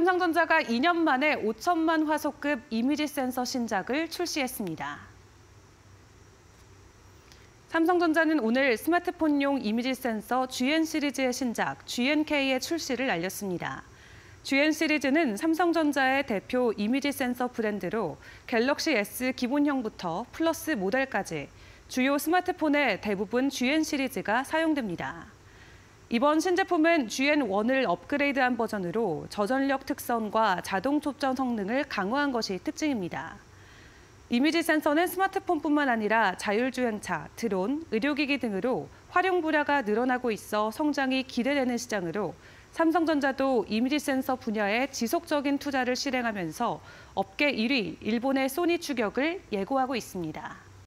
삼성전자가 2년 만에 5천만 화소급 이미지 센서 신작을 출시했습니다. 삼성전자는 오늘 스마트폰용 이미지 센서 GN 시리즈의 신작 GNK의 출시를 알렸습니다. GN 시리즈는 삼성전자의 대표 이미지 센서 브랜드로 갤럭시 S 기본형부터 플러스 모델까지 주요 스마트폰의 대부분 GN 시리즈가 사용됩니다. 이번 신제품은 GN1을 업그레이드한 버전으로 저전력 특성과 자동 촉전 성능을 강화한 것이 특징입니다. 이미지 센서는 스마트폰뿐만 아니라 자율주행차, 드론, 의료기기 등으로 활용 분야가 늘어나고 있어 성장이 기대되는 시장으로 삼성전자도 이미지 센서 분야에 지속적인 투자를 실행하면서 업계 1위 일본의 소니 추격을 예고하고 있습니다.